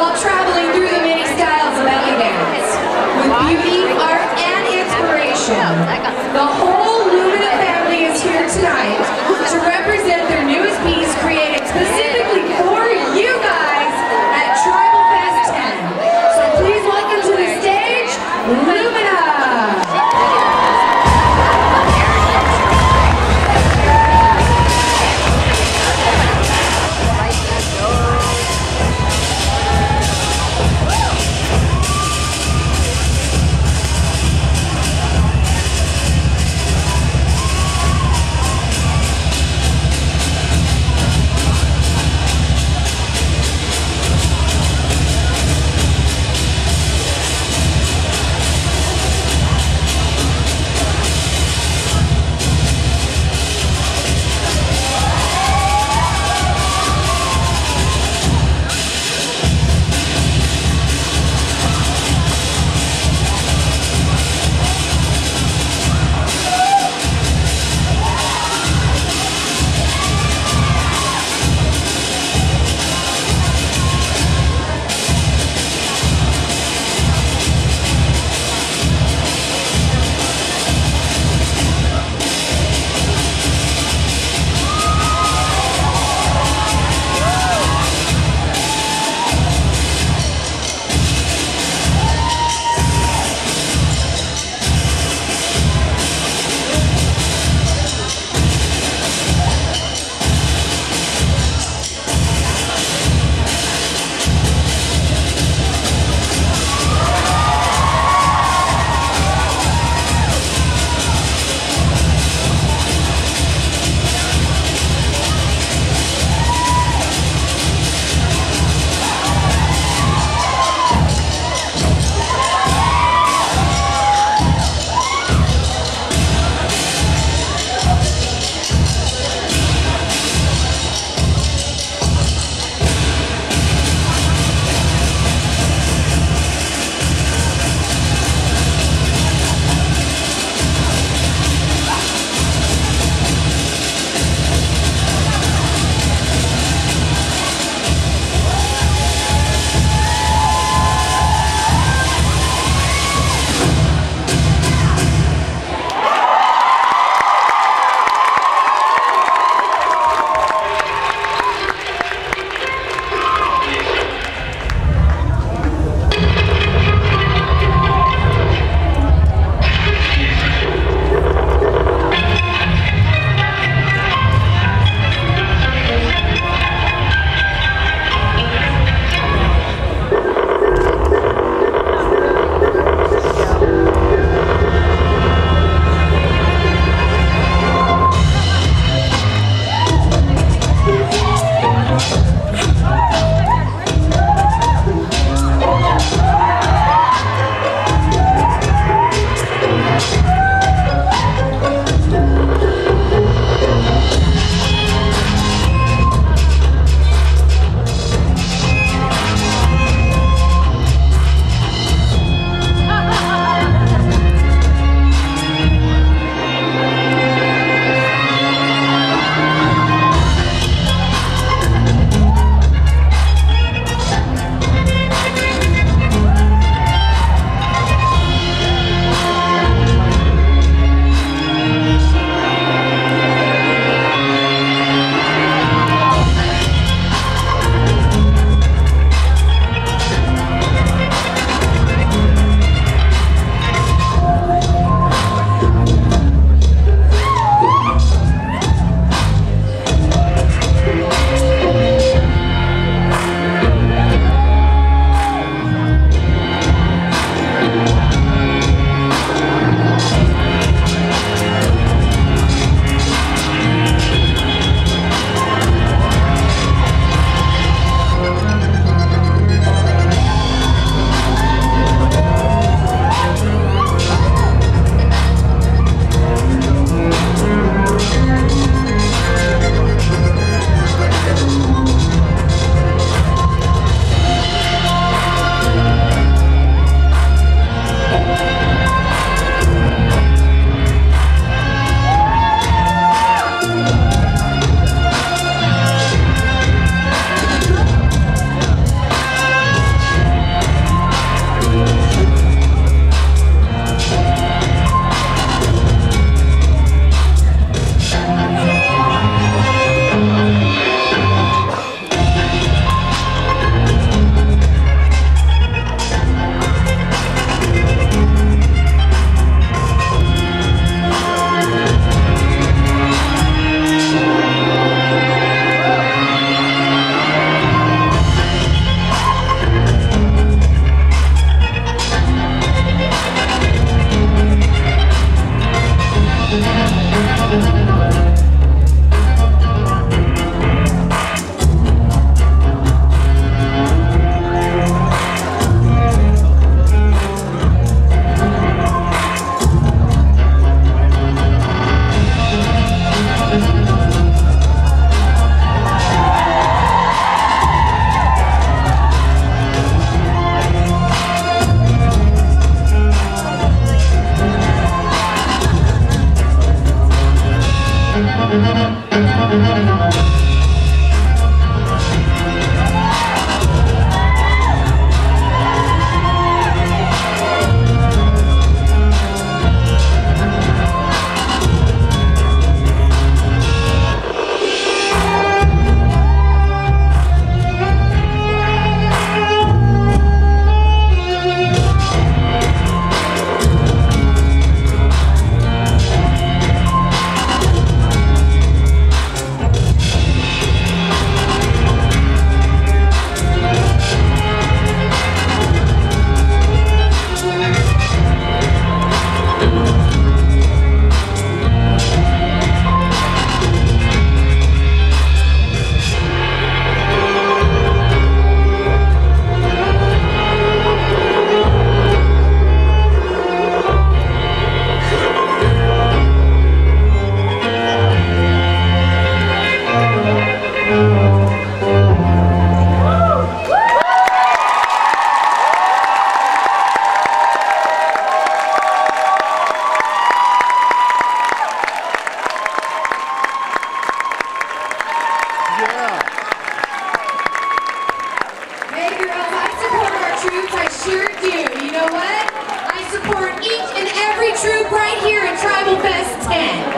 while traveling through the many styles of belly dance with beauty, art, and inspiration. The whole sure do. You know what? I support each and every troupe right here at Tribal Fest 10.